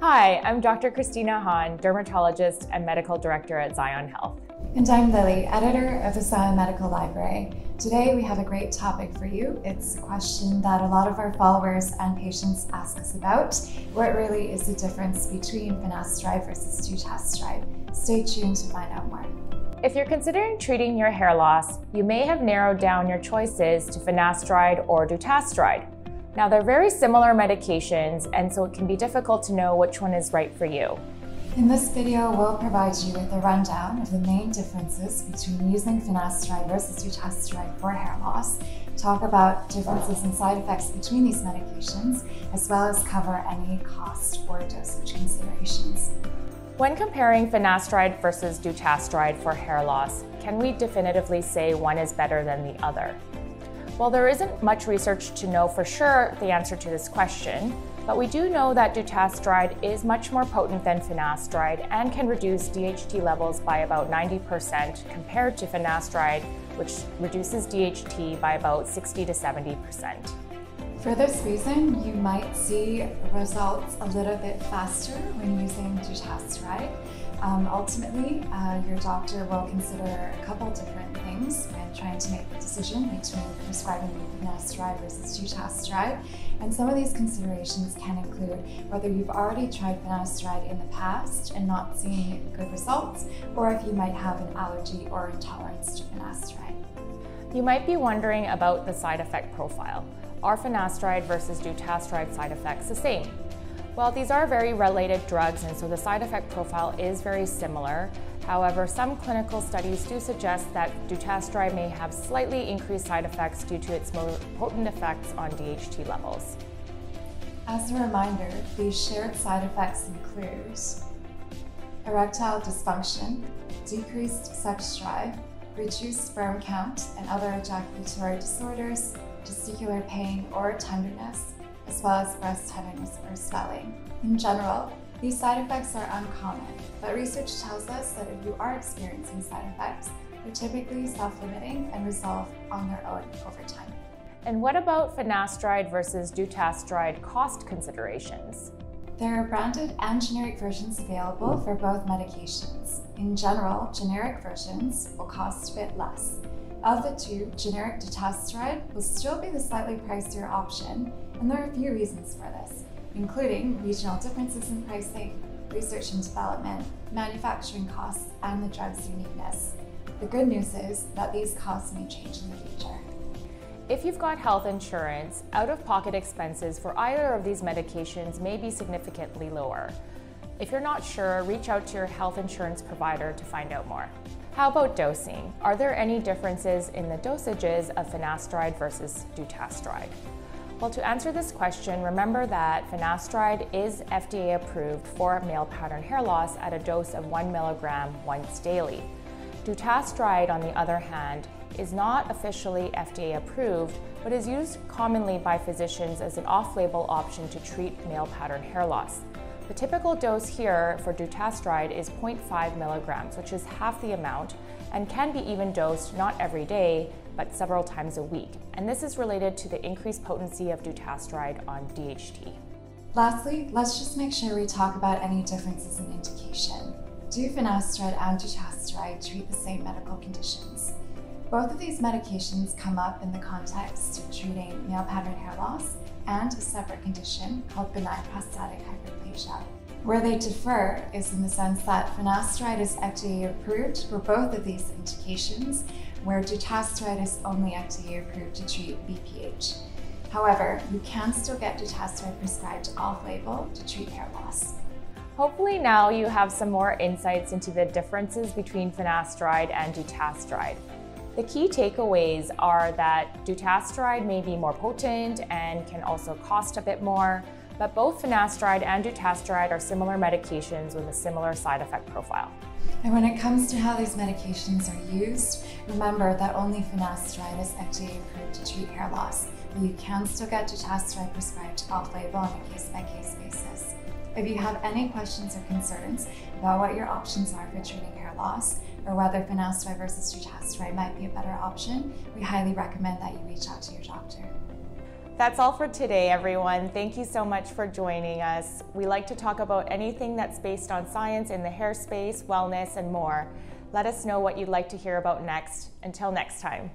Hi, I'm Dr. Christina Han, dermatologist and medical director at XYON Health. And I'm Lily, editor of the XYON Medical Library. Today we have a great topic for you. It's a question that a lot of our followers and patients ask us about. What really is the difference between finasteride versus dutasteride? Stay tuned to find out more. If you're considering treating your hair loss, you may have narrowed down your choices to finasteride or dutasteride. Now, they're very similar medications, and so it can be difficult to know which one is right for you. In this video, we'll provide you with a rundown of the main differences between using finasteride versus dutasteride for hair loss, talk about differences in side effects between these medications, as well as cover any cost or dosage considerations. When comparing finasteride versus dutasteride for hair loss, can we definitively say one is better than the other? Well, there isn't much research to know for sure the answer to this question, but we do know that dutasteride is much more potent than finasteride and can reduce DHT levels by about 90% compared to finasteride, which reduces DHT by about 60 to 70%. For this reason, you might see results a little bit faster when using dutasteride. Um, ultimately, uh, your doctor will consider a couple different things when trying to make the decision between prescribing finasteride versus dutasteride. And some of these considerations can include whether you've already tried finasteride in the past and not seen good results, or if you might have an allergy or intolerance to finasteride. You might be wondering about the side effect profile. Are finasteride versus dutasteride side effects the same? Well, these are very related drugs, and so the side effect profile is very similar. However, some clinical studies do suggest that dutasteride may have slightly increased side effects due to its more potent effects on DHT levels. As a reminder, these shared side effects include erectile dysfunction, decreased sex drive, reduced sperm count and other ejaculatory disorders, testicular pain or tenderness, as well as breast tenderness or swelling. In general, these side effects are uncommon, but research tells us that if you are experiencing side effects, they're typically self-limiting and resolve on their own over time. And what about finasteride versus dutasteride cost considerations? There are branded and generic versions available for both medications. In general, generic versions will cost a bit less. Of the two, generic dutasteride will still be the slightly pricier option, and there are a few reasons for this, including regional differences in pricing, research and development, manufacturing costs, and the drug's uniqueness. The good news is that these costs may change in the future. If you've got health insurance, out-of-pocket expenses for either of these medications may be significantly lower. If you're not sure, reach out to your health insurance provider to find out more. How about dosing? Are there any differences in the dosages of finasteride versus dutasteride? Well, to answer this question, remember that finasteride is FDA approved for male pattern hair loss at a dose of one milligram once daily. Dutasteride, on the other hand, is not officially FDA approved, but is used commonly by physicians as an off-label option to treat male pattern hair loss. The typical dose here for dutasteride is 0.5 milligrams, which is half the amount, and can be even dosed not every day, but several times a week. And this is related to the increased potency of dutasteride on DHT. Lastly, let's just make sure we talk about any differences in indication. Do finasteride and dutasteride treat the same medical conditions? Both of these medications come up in the context of treating male pattern hair loss and a separate condition called benign prostatic hyperplasia. Where they differ is in the sense that finasteride is FDA approved for both of these indications, where dutasteride is only FDA approved to treat BPH. However, you can still get dutasteride prescribed off-label to treat hair loss. Hopefully now you have some more insights into the differences between finasteride and dutasteride. The key takeaways are that dutasteride may be more potent and can also cost a bit more, but both finasteride and dutasteride are similar medications with a similar side effect profile. And when it comes to how these medications are used, Remember that only finasteride is FDA approved to treat hair loss, but you can still get dutasteride prescribed off-label on a case-by-case -case basis. If you have any questions or concerns about what your options are for treating hair loss, or whether finasteride versus dutasteride might be a better option, we highly recommend that you reach out to your doctor. That's all for today, everyone. Thank you so much for joining us. We like to talk about anything that's based on science in the hair space, wellness, and more. Let us know what you'd like to hear about next. Until next time.